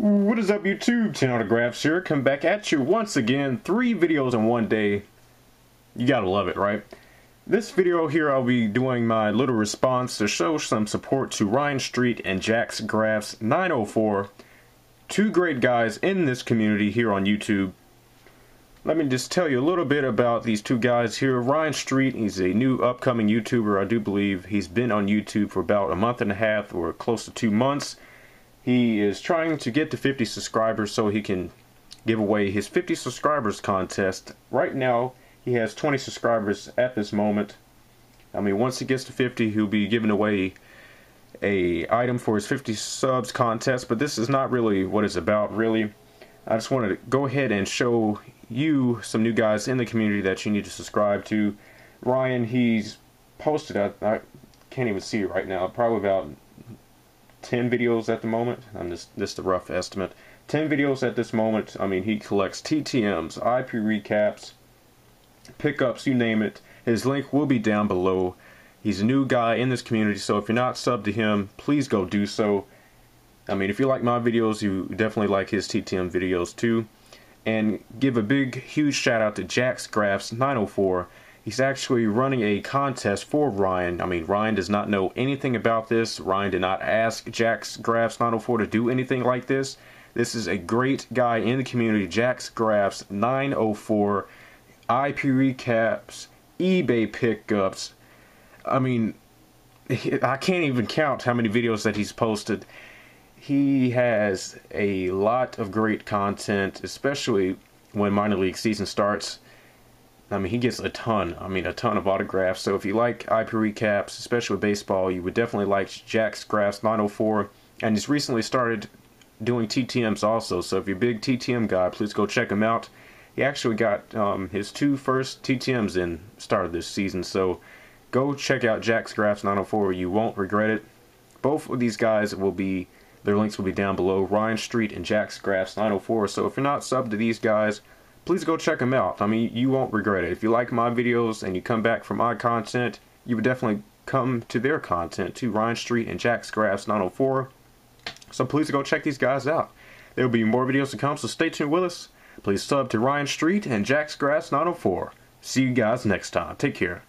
What is up YouTube? TN Autographs here. Come back at you once again. Three videos in one day. You gotta love it, right? This video here I'll be doing my little response to show some support to Ryan Street and Jax Graphs 904. Two great guys in this community here on YouTube. Let me just tell you a little bit about these two guys here. Ryan Street, he's a new upcoming YouTuber, I do believe. He's been on YouTube for about a month and a half or close to two months. He is trying to get to 50 subscribers so he can give away his 50 subscribers contest. Right now, he has 20 subscribers at this moment. I mean, once he gets to 50, he'll be giving away a item for his 50 subs contest, but this is not really what it's about, really. I just wanted to go ahead and show you some new guys in the community that you need to subscribe to. Ryan, he's posted, I, I can't even see right now, probably about 10 videos at the moment. I'm just, just a rough estimate. 10 videos at this moment. I mean, he collects TTMs, IP recaps, pickups, you name it. His link will be down below. He's a new guy in this community, so if you're not subbed to him, please go do so. I mean, if you like my videos, you definitely like his TTM videos too and give a big, huge shout out to Jax Graphs 904. He's actually running a contest for Ryan. I mean, Ryan does not know anything about this. Ryan did not ask Jax Graphs 904 to do anything like this. This is a great guy in the community, Jax Graphs 904. IP recaps, eBay pickups. I mean, I can't even count how many videos that he's posted he has a lot of great content, especially when minor league season starts. I mean, he gets a ton. I mean, a ton of autographs. So if you like IP recaps, especially with baseball, you would definitely like Jax Graphs 904. And he's recently started doing TTMs also. So if you're a big TTM guy, please go check him out. He actually got um, his two first TTMs in started this season. So go check out Jax Graphs 904. You won't regret it. Both of these guys will be their links will be down below. Ryan Street and Jax Graphs 904. So if you're not subbed to these guys, please go check them out. I mean, you won't regret it. If you like my videos and you come back for my content, you would definitely come to their content to Ryan Street and Jax Graphs 904. So please go check these guys out. There will be more videos to come, so stay tuned with us. Please sub to Ryan Street and Jax Graphs 904. See you guys next time. Take care.